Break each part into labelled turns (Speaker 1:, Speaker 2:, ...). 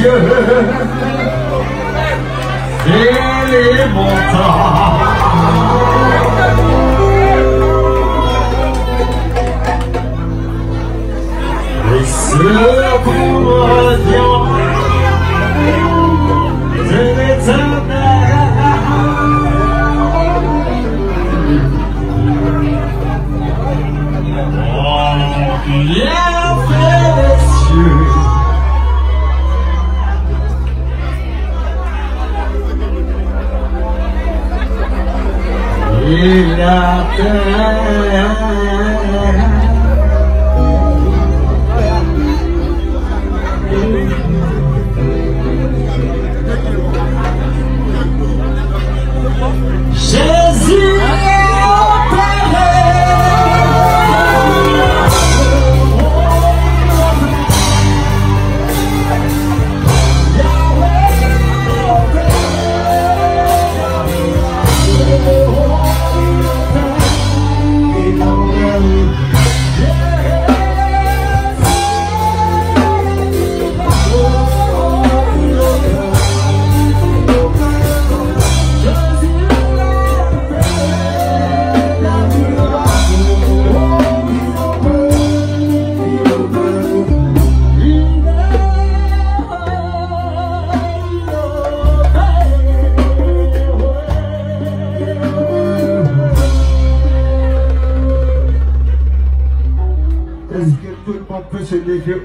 Speaker 1: Yeah.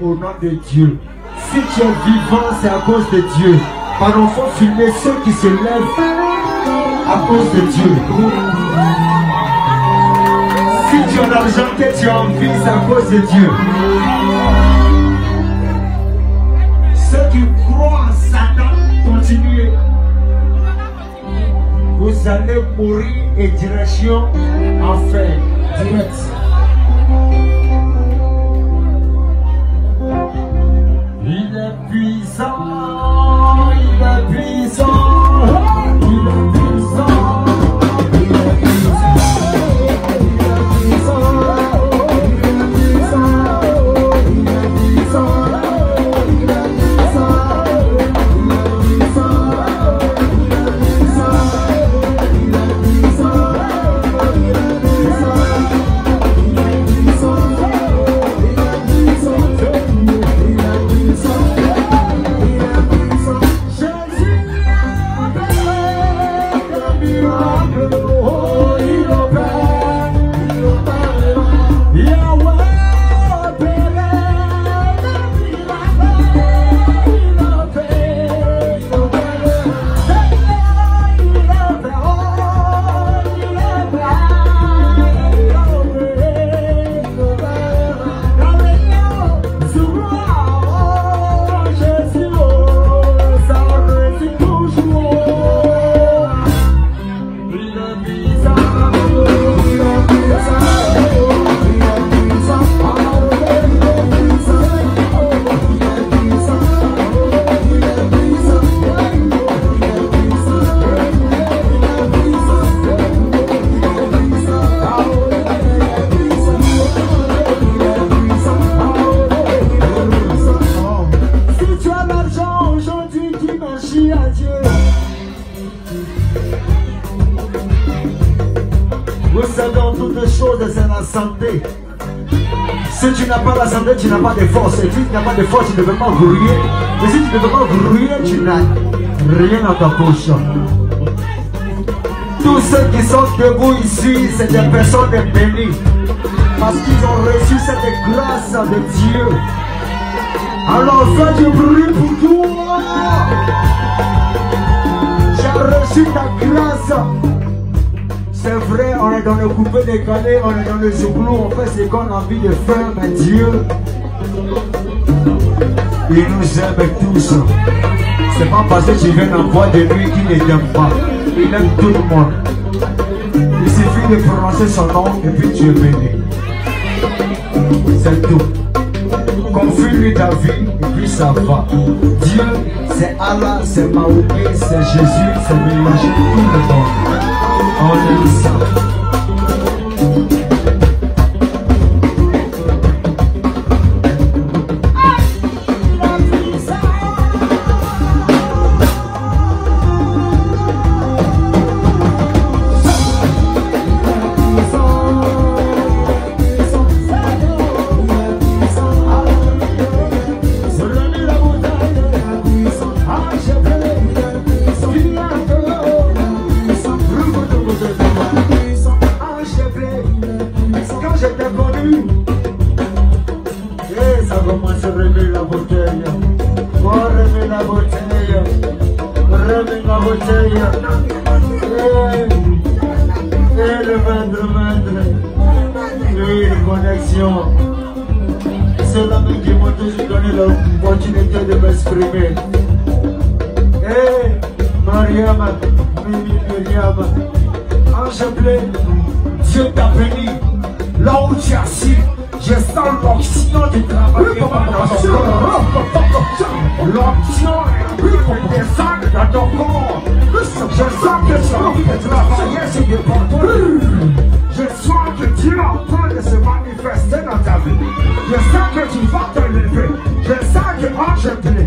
Speaker 1: Au nom de Dieu Si tu es vivant, c'est à cause de Dieu. Pardon, faut filmer ceux qui se lèvent à cause de Dieu. Si tu as l'argent que tu as envie, c'est à cause de Dieu. Ceux qui croient en Satan, continuez. Vous allez mourir et direction enfer. Direct. Savez, en toutes choses, c'est la santé. Si tu n'as pas la santé, tu n'as pas de force. Et si tu n'as pas de force, tu ne peux pas grouiller. Et si tu ne peux pas grouiller, tu n'as rien dans ta poche. Tous ceux qui sont debout ici, c'est des personnes bénies. Parce qu'ils ont reçu cette grâce de Dieu. Alors fais du bruit pour toi. J'ai reçu ta grâce. C'est vrai, on est dans le coupé décalé, on est dans le zouglou, on fait ce qu'on a envie de faire, mais Dieu, il nous aime tous. C'est pas parce que tu viens en de nuit qu'il ne t'aime pas. Il aime tout le monde. Il suffit de prononcer son nom et puis tu es béni. C'est tout. Confie-lui ta vie et puis ça va. Dieu, c'est Allah, c'est Mahomet, c'est Jésus, c'est mélangé tout le monde. On aime bouteille, remets la bouteille, remets la bouteille. Et le maître, maître, une connexion. C'est la main qui m'a toujours donné l'opportunité de m'exprimer. Et Mariam, Mimi Myriam, Ange Dieu t'a béni là où tu es assis je sens l'onction du travail. L'onction est descendre dans ton corps. Je sens que tu as envie de travailler sur des porteurs. Je sens que Dieu est en train de se manifester dans ta vie. Je sens que tu vas te lever. Je sens que ange bleu, ange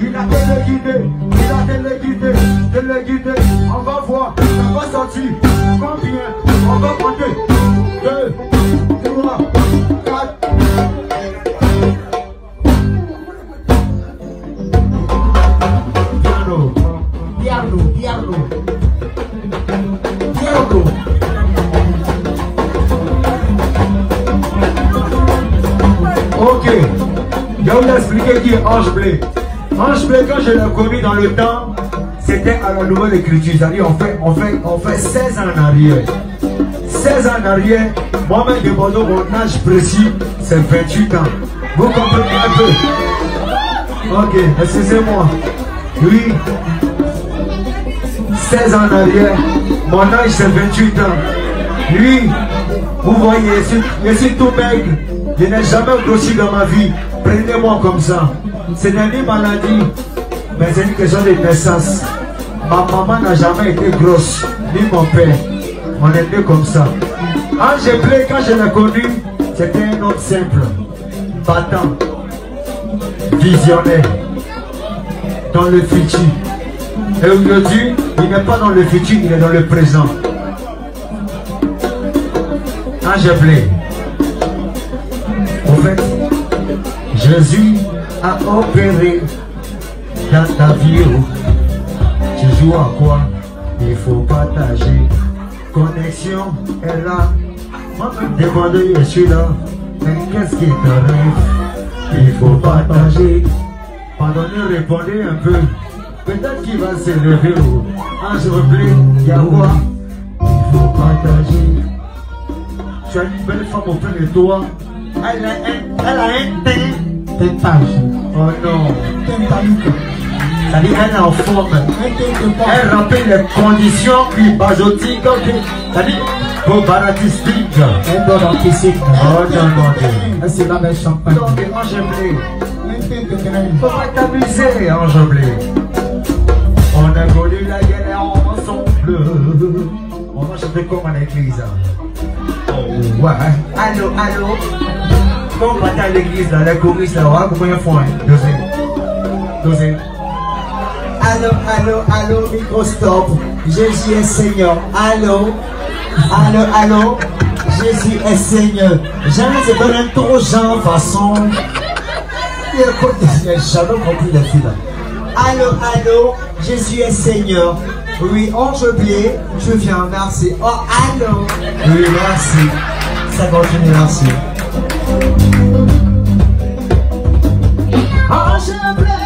Speaker 1: Il a téléguidé, il a téléguidé, téléguidé. On va voir, ça va sortir. Combien On va compter? Deux, trois, quatre. Ok, je vais vous expliquer qui est Ange Blé. Quand je l'ai connu dans le temps, c'était à la nouvelle écriture. C'est-à-dire, on fait, on, fait, on fait 16 ans en arrière. 16 ans en arrière, moi-même demandons mon âge précis, c'est 28 ans. Vous comprenez un peu? Ok, excusez-moi. Oui. 16 ans en arrière, mon âge c'est 28 ans. Lui, vous voyez, je suis, je suis tout maigre. Je n'ai jamais grossi dans ma vie. Prenez-moi comme ça. Ce n'est ni maladie, mais c'est une question de naissance. Ma maman n'a jamais été grosse, ni mon père. On était comme ça. J'ai plais, quand je l'ai connu, c'était un homme simple, battant, visionnaire, dans le futur. Et aujourd'hui, il n'est pas dans le futur, il est dans le présent. J'ai plais, au fait, Jésus a opéré dans ta vie. oh. Tu joues à quoi? Il faut partager. Connexion est là. Demandé, je suis là. Mais qu'est-ce qui t'arrive? Il faut partager. Pardonnez, répondez un peu. Peut-être qu'il va se lever. oh. Ange bleu, il y a quoi? Il faut partager. Tu as une belle femme auprès de toi. Elle a un, elle a un
Speaker 2: Tentage.
Speaker 1: Oh non. Ça dit elle est en.
Speaker 2: Un porc.
Speaker 1: Elle rappelle les conditions qui bajotiques. Ça dit pour baratistique.
Speaker 2: Un anticipe.
Speaker 1: Oh non, non, non.
Speaker 2: Un c'est la belle champagne.
Speaker 1: Donc, Ange Blé,
Speaker 2: Un teint de graine.
Speaker 1: faut pas t'amuser, Ange Blé. On a connu la guerre ensemble. On va chanter comme à l'église. Oh, ouais. Allô, allô? Quand on va à l'église, là, les choristes, là, on va combien de fois? Deuxième. Deuxième.
Speaker 2: Allô, allô, allô, micro stop. Jésus est Seigneur. Allô, allô, allô. Jésus est Seigneur. Jamais c'est donné trop Jean façon. N'a jamais compris la fille là. Allô, allô, Jésus est Seigneur. Oui, ange blé, je viens, merci. Oh, allô. Oui, merci. Ça continue, merci. Ange blé,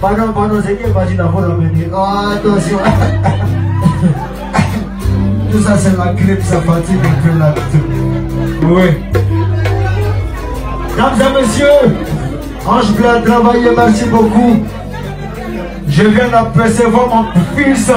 Speaker 1: Pardon, pardon, c'est qui dire la ramener Oh, attention. Tout ça, c'est la grippe, ça fatigue un peu. Oui. Mesdames et messieurs, Ange Blanc, travaillé, merci beaucoup. Je viens d'apercevoir mon fils